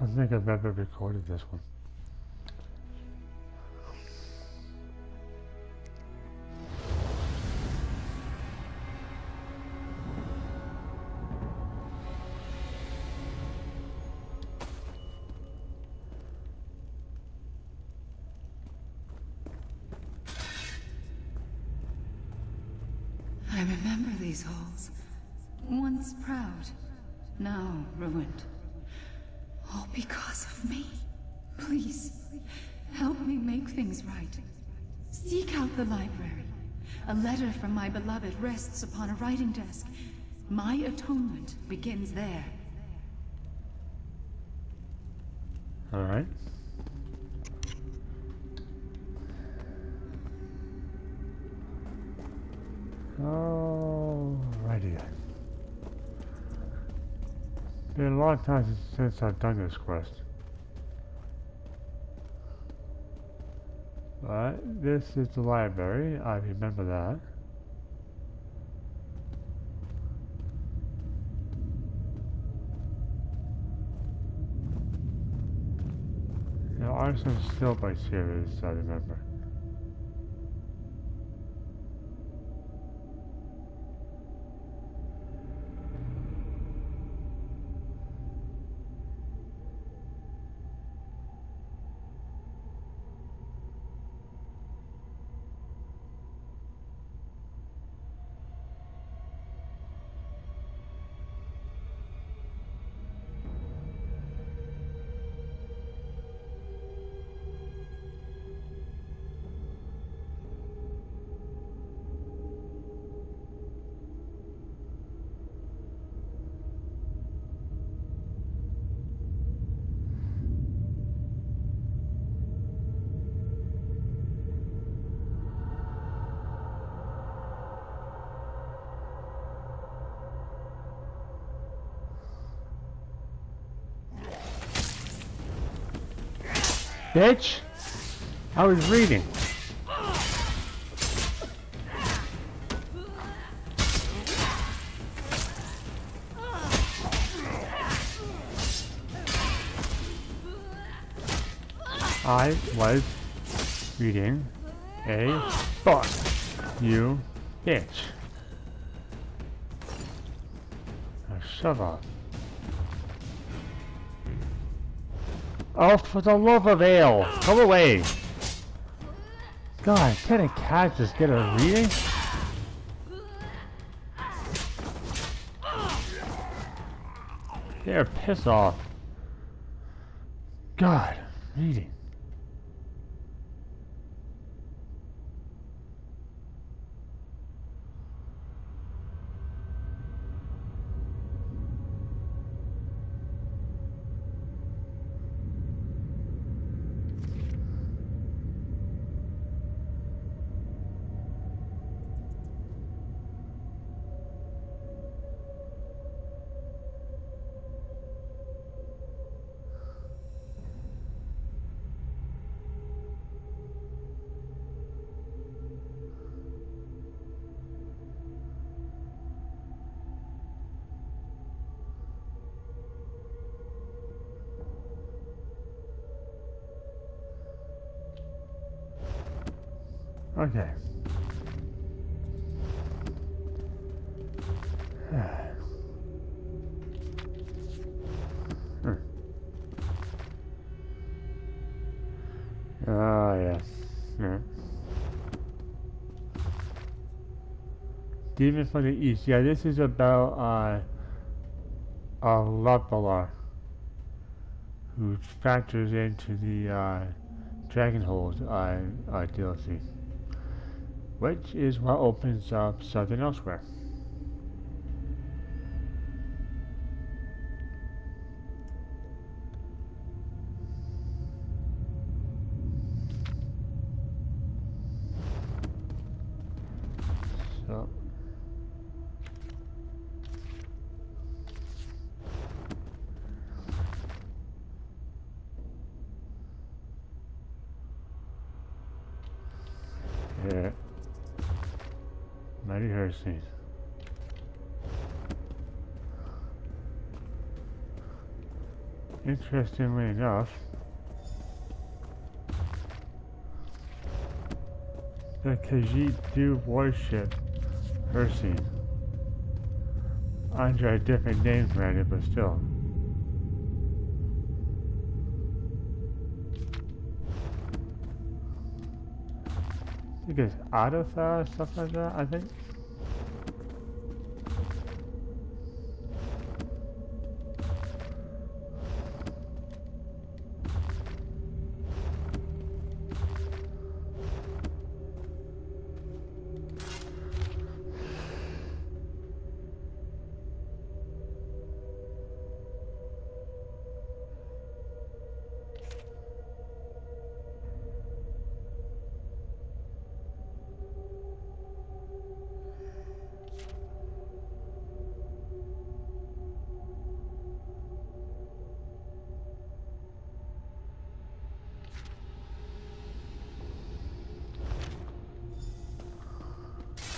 I don't think I've ever recorded this one. I remember these halls. Once proud, now ruined. All because of me. Please, help me make things right. Seek out the library. A letter from my beloved rests upon a writing desk. My atonement begins there. Alright. Alrighty then. Been a long time since I've done this quest. But this is the library, I remember that. There are some Still by series, I remember. Bitch! I was reading. I was reading a book. You bitch. Now shut up. Oh, for the love of ale, come away. God, can a cat just get a reading? They're pissed off. God, reading. Okay. Hmm. Ah, yes. Yeah. Demon from the East. Yeah, this is about, uh, a Lupala who factors into the, uh, Dragonhold, uh, uh, DLC which is what opens up Southern Elsweyr. Hurricanes. Interestingly enough, the Khajiit do worship Hircine. Under a different name granted, but still. I think it's Adatha, stuff like that, I think.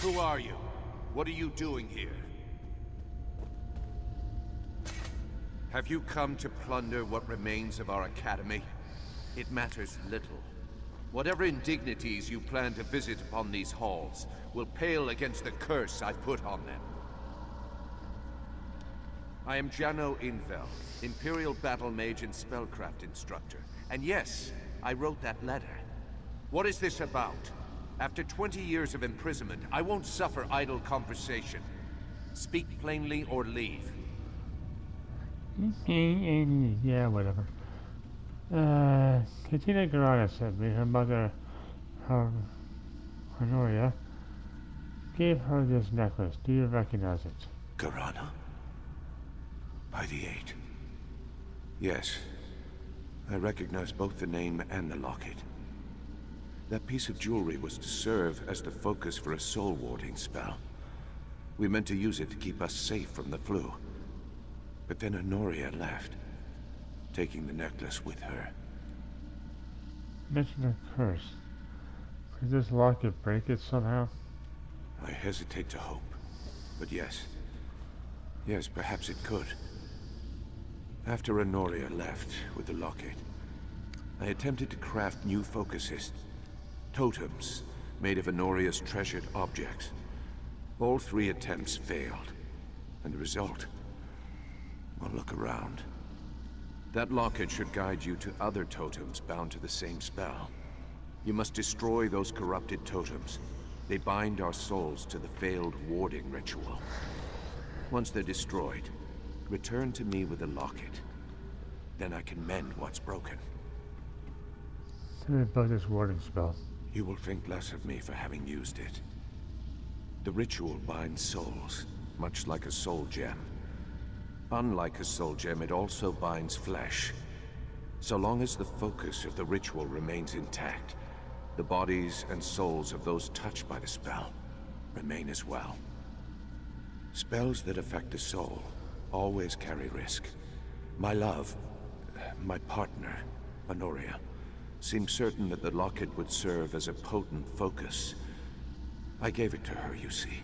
Who are you? What are you doing here? Have you come to plunder what remains of our academy? It matters little. Whatever indignities you plan to visit upon these halls will pale against the curse I put on them. I am Jano Invel, Imperial Battle Mage and Spellcraft Instructor. And yes, I wrote that letter. What is this about? After 20 years of imprisonment, I won't suffer idle conversation. Speak plainly or leave. yeah, whatever. Uh, Katina Garada sent me her mother, her, Honoria, gave her this necklace. Do you recognize it? Garana? By the Eight. Yes. I recognize both the name and the locket. That piece of jewelry was to serve as the focus for a soul warding spell. We meant to use it to keep us safe from the flu. But then Honoria left, taking the necklace with her. Mention a curse. Could this locket break it somehow? I hesitate to hope. But yes. Yes, perhaps it could. After Honoria left with the locket, I attempted to craft new focuses totems made of Honoria's treasured objects. All three attempts failed, and the result... Well, look around. That locket should guide you to other totems bound to the same spell. You must destroy those corrupted totems. They bind our souls to the failed warding ritual. Once they're destroyed, return to me with the locket. Then I can mend what's broken. Me about this warding spell. You will think less of me for having used it. The ritual binds souls, much like a soul gem. Unlike a soul gem, it also binds flesh. So long as the focus of the ritual remains intact, the bodies and souls of those touched by the spell remain as well. Spells that affect the soul always carry risk. My love, my partner, Honoria, seemed certain that the locket would serve as a potent focus. I gave it to her, you see.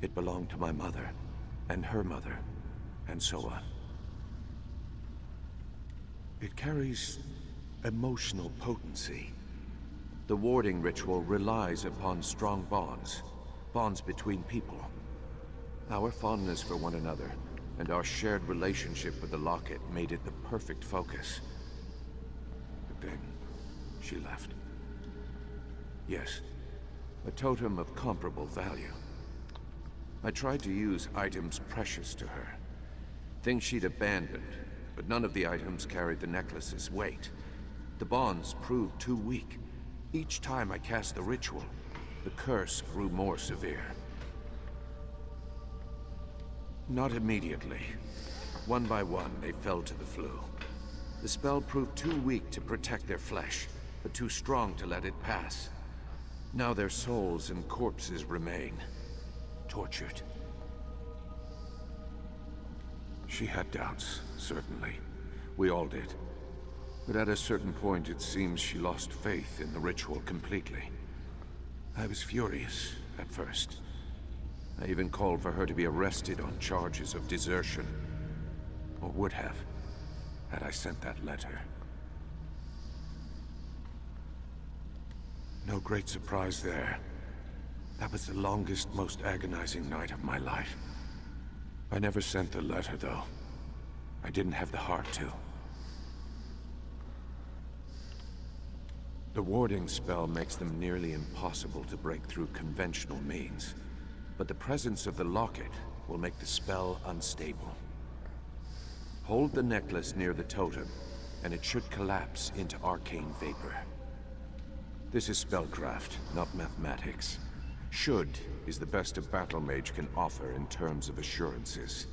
It belonged to my mother, and her mother, and so on. It carries emotional potency. The warding ritual relies upon strong bonds, bonds between people. Our fondness for one another, and our shared relationship with the locket made it the perfect focus. But then, she left. Yes, a totem of comparable value. I tried to use items precious to her. Things she'd abandoned, but none of the items carried the necklace's weight. The bonds proved too weak. Each time I cast the ritual, the curse grew more severe. Not immediately. One by one, they fell to the flu. The spell proved too weak to protect their flesh but too strong to let it pass. Now their souls and corpses remain, tortured. She had doubts, certainly. We all did. But at a certain point, it seems she lost faith in the ritual completely. I was furious, at first. I even called for her to be arrested on charges of desertion. Or would have, had I sent that letter. No great surprise there. That was the longest, most agonizing night of my life. I never sent the letter, though. I didn't have the heart to. The warding spell makes them nearly impossible to break through conventional means. But the presence of the locket will make the spell unstable. Hold the necklace near the totem, and it should collapse into arcane vapor. This is spellcraft, not mathematics. Should is the best a battle mage can offer in terms of assurances.